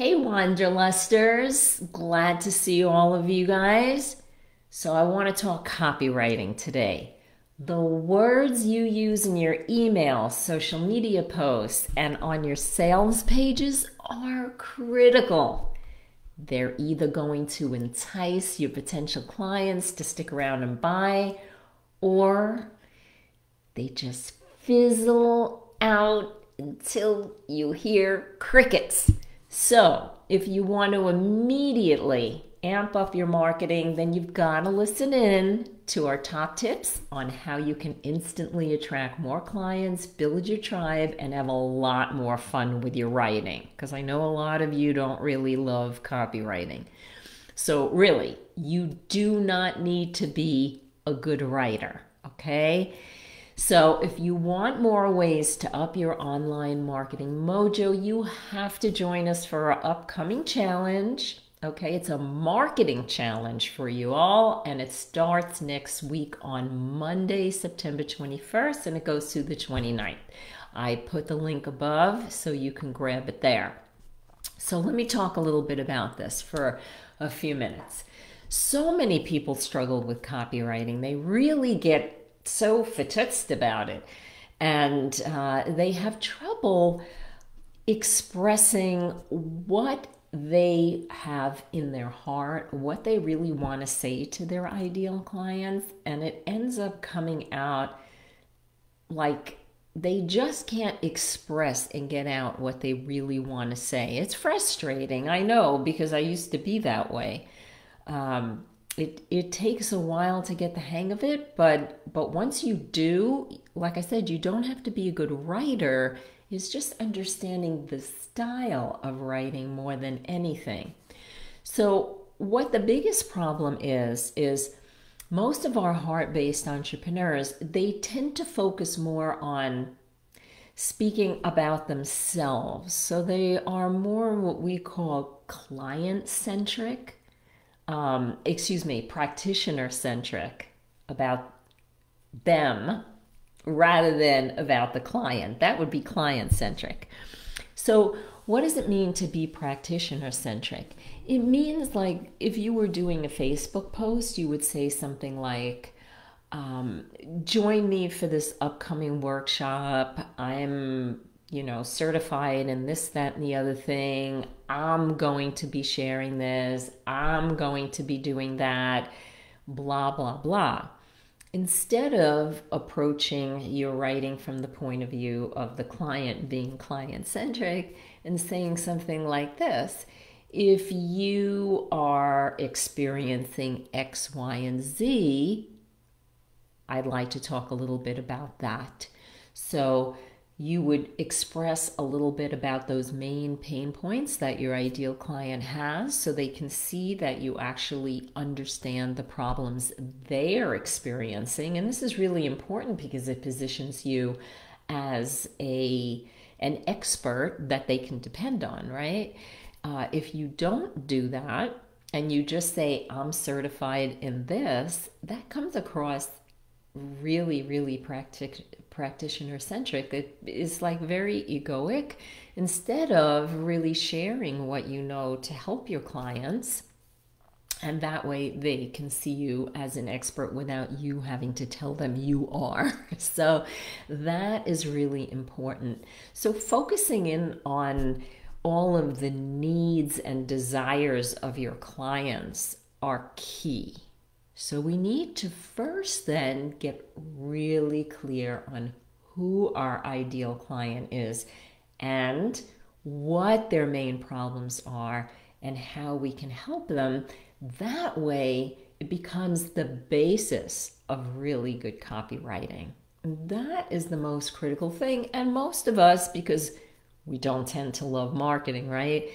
Hey, Wanderlusters. Glad to see all of you guys. So, I want to talk copywriting today. The words you use in your emails, social media posts, and on your sales pages are critical. They're either going to entice your potential clients to stick around and buy, or they just fizzle out until you hear crickets. So, if you want to immediately amp up your marketing, then you've got to listen in to our top tips on how you can instantly attract more clients, build your tribe, and have a lot more fun with your writing. Because I know a lot of you don't really love copywriting. So, really, you do not need to be a good writer, okay? So, if you want more ways to up your online marketing mojo, you have to join us for our upcoming challenge. Okay, it's a marketing challenge for you all, and it starts next week on Monday, September 21st, and it goes through the 29th. I put the link above so you can grab it there. So, let me talk a little bit about this for a few minutes. So many people struggle with copywriting, they really get so fatutzt about it. And uh, they have trouble expressing what they have in their heart, what they really want to say to their ideal clients. And it ends up coming out like they just can't express and get out what they really want to say. It's frustrating, I know, because I used to be that way. Um, it it takes a while to get the hang of it, but but once you do, like I said, you don't have to be a good writer. It's just understanding the style of writing more than anything. So what the biggest problem is is most of our heart-based entrepreneurs, they tend to focus more on speaking about themselves. So they are more what we call client centric um, excuse me, practitioner centric about them rather than about the client. That would be client centric. So, what does it mean to be practitioner centric? It means like if you were doing a Facebook post, you would say something like, um, Join me for this upcoming workshop. I'm you know, certified and this, that, and the other thing. I'm going to be sharing this. I'm going to be doing that. Blah, blah, blah. Instead of approaching your writing from the point of view of the client being client centric and saying something like this, if you are experiencing X, Y, and Z, I'd like to talk a little bit about that. So, you would express a little bit about those main pain points that your ideal client has so they can see that you actually understand the problems they are experiencing. And this is really important because it positions you as a an expert that they can depend on right? Uh, if you don't do that and you just say i'm certified in this that comes across really really practic- practitioner centric it is like very egoic instead of really sharing what you know to help your clients and that way they can see you as an expert without you having to tell them you are. So that is really important. So focusing in on all of the needs and desires of your clients are key. So we need to first then get really clear on who our ideal client is and what their main problems are and how we can help them. That way, it becomes the basis of really good copywriting. That is the most critical thing. And most of us, because we don't tend to love marketing, right?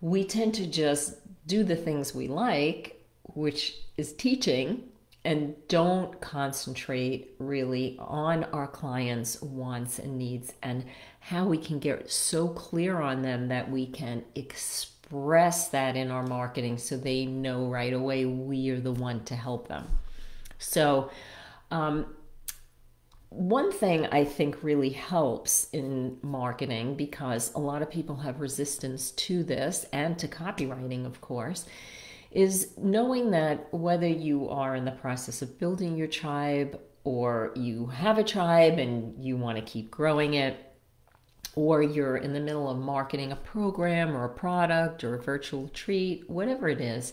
We tend to just do the things we like which is teaching, and don't concentrate really on our clients' wants and needs and how we can get so clear on them that we can express that in our marketing so they know right away we are the one to help them. So, um, one thing I think really helps in marketing because a lot of people have resistance to this and to copywriting, of course, is knowing that whether you are in the process of building your tribe or you have a tribe and you want to keep growing it, or you're in the middle of marketing a program or a product or a virtual treat, whatever it is,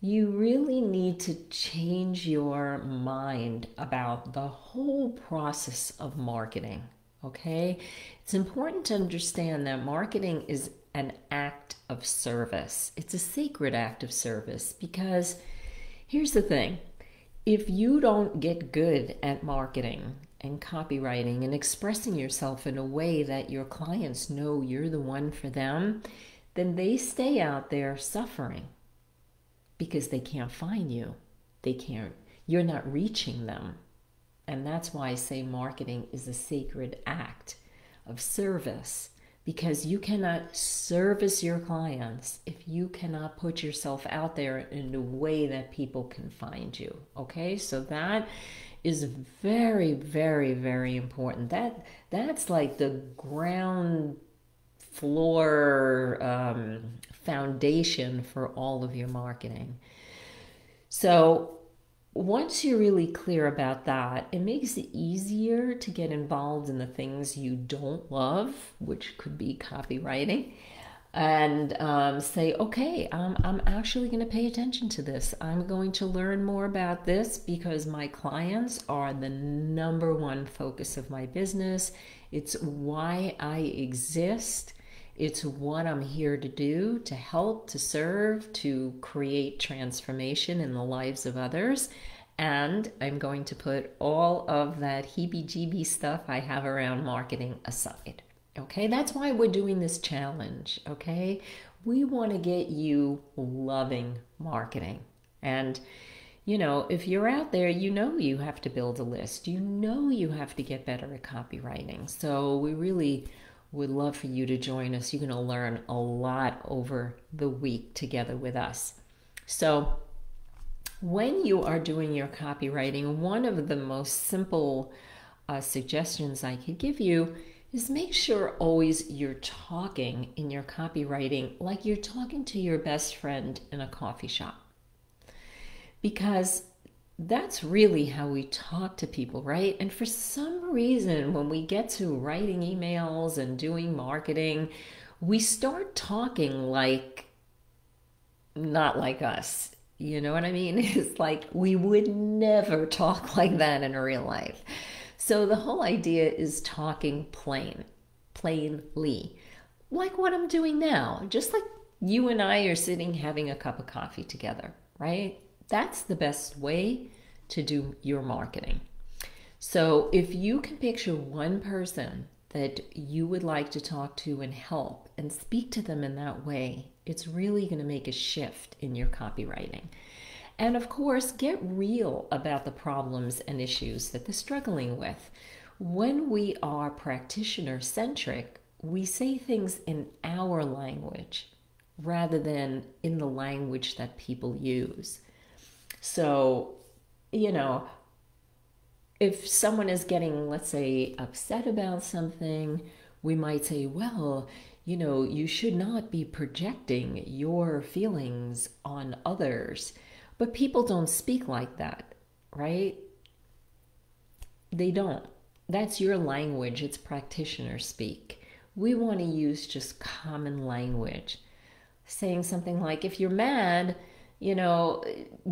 you really need to change your mind about the whole process of marketing. Okay? It's important to understand that marketing is an act of service. It's a sacred act of service because here's the thing if you don't get good at marketing and copywriting and expressing yourself in a way that your clients know you're the one for them, then they stay out there suffering because they can't find you. They can't, you're not reaching them. And that's why I say marketing is a sacred act of service because you cannot service your clients if you cannot put yourself out there in a way that people can find you. Okay, so that is very, very, very important. That that's like the ground floor um, foundation for all of your marketing. So once you're really clear about that, it makes it easier to get involved in the things you don't love, which could be copywriting, and um, say, okay, I'm, I'm actually going to pay attention to this. I'm going to learn more about this because my clients are the number one focus of my business. It's why I exist. It's what I'm here to do to help, to serve, to create transformation in the lives of others. And I'm going to put all of that heebie jeebie stuff I have around marketing aside. Okay, that's why we're doing this challenge. Okay, we want to get you loving marketing. And, you know, if you're out there, you know you have to build a list, you know you have to get better at copywriting. So we really would love for you to join us. You're going to learn a lot over the week together with us. So, when you are doing your copywriting, one of the most simple uh, suggestions I could give you is make sure always you're talking in your copywriting like you're talking to your best friend in a coffee shop. Because that's really how we talk to people, right? And for some reason, when we get to writing emails and doing marketing, we start talking like not like us. You know what I mean? It's like we would never talk like that in real life. So the whole idea is talking plain, plainly, like what I'm doing now, just like you and I are sitting having a cup of coffee together, right? That's the best way to do your marketing. So if you can picture one person that you would like to talk to and help and speak to them in that way, it's really going to make a shift in your copywriting. And of course, get real about the problems and issues that they're struggling with. When we are practitioner centric, we say things in our language rather than in the language that people use. So, you know, if someone is getting, let's say, upset about something, we might say, well, you know, you should not be projecting your feelings on others. But people don't speak like that, right? They don't. That's your language, it's practitioner speak. We want to use just common language. Saying something like, if you're mad, you know,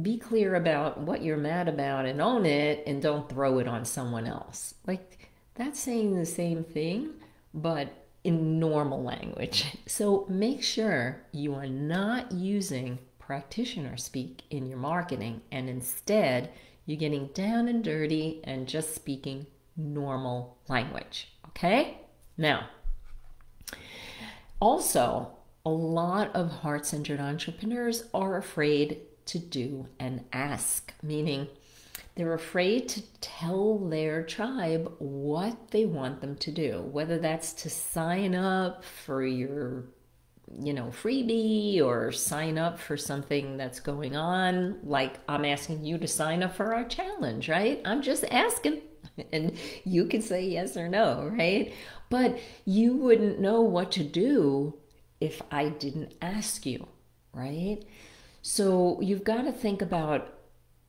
be clear about what you're mad about and own it and don't throw it on someone else. Like, that's saying the same thing, but in normal language. So make sure you are not using practitioner speak in your marketing and instead you're getting down and dirty and just speaking normal language. Okay? Now, also, a lot of heart centered entrepreneurs are afraid to do and ask, meaning they're afraid to tell their tribe what they want them to do, whether that's to sign up for your you know, freebie or sign up for something that's going on. Like I'm asking you to sign up for our challenge, right? I'm just asking. and you can say yes or no, right? But you wouldn't know what to do if I didn't ask you, right? So you've got to think about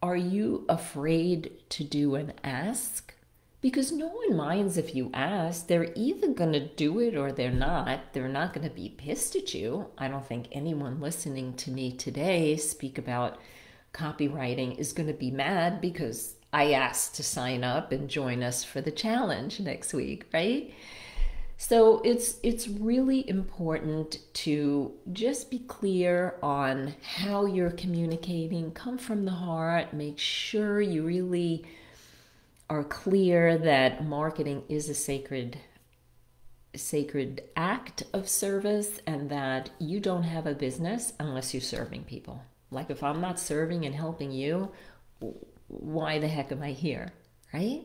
are you afraid to do an ask? Because no one minds if you ask. They're either going to do it or they're not. They're not going to be pissed at you. I don't think anyone listening to me today speak about copywriting is going to be mad because I asked to sign up and join us for the challenge next week, right? So it's it's really important to just be clear on how you're communicating, come from the heart, make sure you really are clear that marketing is a sacred sacred act of service and that you don't have a business unless you're serving people. Like if I'm not serving and helping you, why the heck am I here? Right?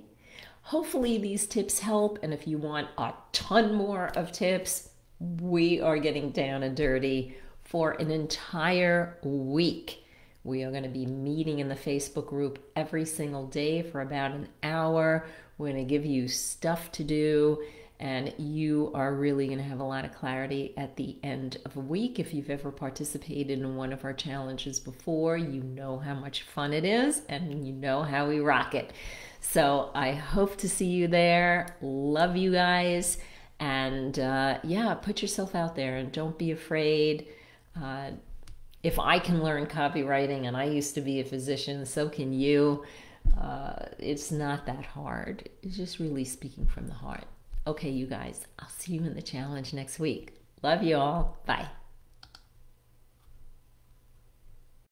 Hopefully, these tips help. And if you want a ton more of tips, we are getting down and dirty for an entire week. We are going to be meeting in the Facebook group every single day for about an hour. We're going to give you stuff to do and you are really going to have a lot of clarity at the end of a week. If you've ever participated in one of our challenges before, you know how much fun it is and you know how we rock it. So I hope to see you there. Love you guys. And uh, yeah, put yourself out there and don't be afraid. Uh, if I can learn copywriting and I used to be a physician, so can you. Uh, it's not that hard. It's just really speaking from the heart. Okay, you guys, I'll see you in the challenge next week. Love you all. Bye.